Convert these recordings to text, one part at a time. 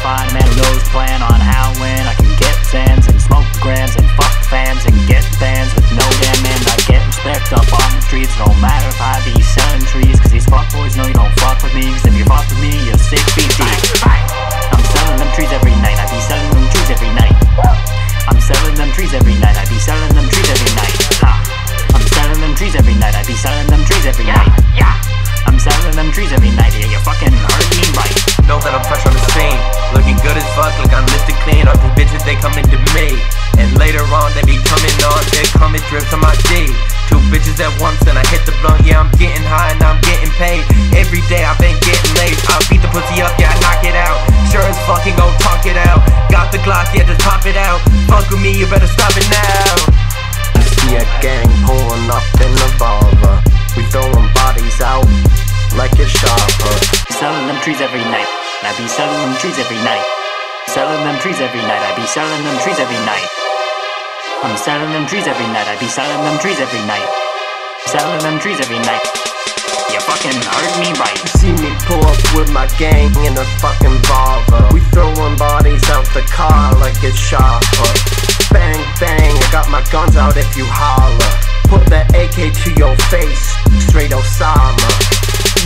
find Melio's plan on how when I can get fans and smoke grams and fuck fans and get fans with no damn end. I get respect up on the streets, no matter if I be selling trees. Cause these fuck boys know you don't fuck with me. Cause if you fuck with me, you're six feet deep. I'm selling them trees every night, I be selling them trees every night. I'm selling them trees every night, I be selling them trees every night. Ha. I'm selling them trees every night. I be selling them trees every night. Yeah. I'm selling them trees every night. Yeah, you fucking heard me right. Know that I'm fresh on the scene. Looking good as fuck, like I'm lifted clean. All these bitches, they coming to me. And later on, they be coming on, they coming drip to my G. Two bitches at once, and I hit the blunt. Yeah, I'm getting high and I'm getting paid. Every day I've been getting laid. I'll beat the pussy up, yeah, I knock it out. Sure as fucking go talk it out. Got the Glock, yeah, just pop it out. Fuck with me, you better stop it now. A gang pulling up in a Volvo. We throwing bodies out like it's sharper. Selling them trees every night. I be selling them trees every night. Selling them trees every night. I be selling them trees every night. I'm selling them trees every night. I be selling them trees every night. Selling them trees every night. You fucking heard me right. See me pull up with my gang in a fucking Volvo. We throwing bodies out the car like it's sharper. Guns out if you holler. Put the AK to your face, straight Osama.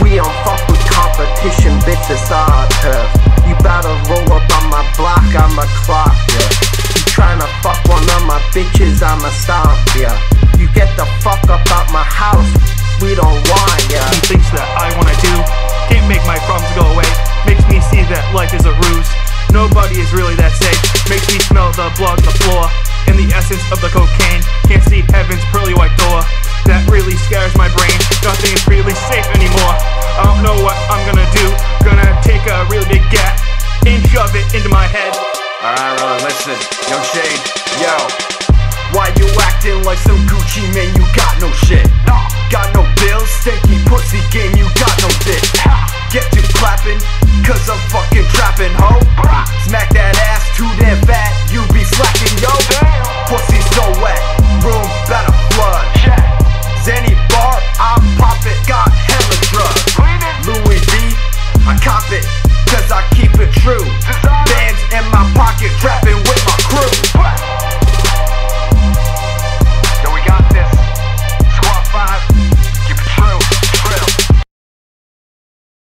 We don't fuck with competition, bitch, it's our turf. You better roll up on my block, I'ma clock ya. You tryna fuck one of my bitches, I'ma stomp ya. You get the fuck up out my house, we don't want ya. He thinks that I wanna do Can't make my problems go away Makes me see that life is a ruse Nobody is really that safe Makes me smell the blood on the floor essence of the cocaine Can't see heaven's pearly white door That really scares my brain Nothing is really safe anymore I don't know what I'm gonna do Gonna take a really big gap And shove it into my head Alright, alright, listen. Yo, Shade, yo. Why you acting like some Gucci man? You got no shit. I cop it, cause I keep it true. Bands in my pocket, crew.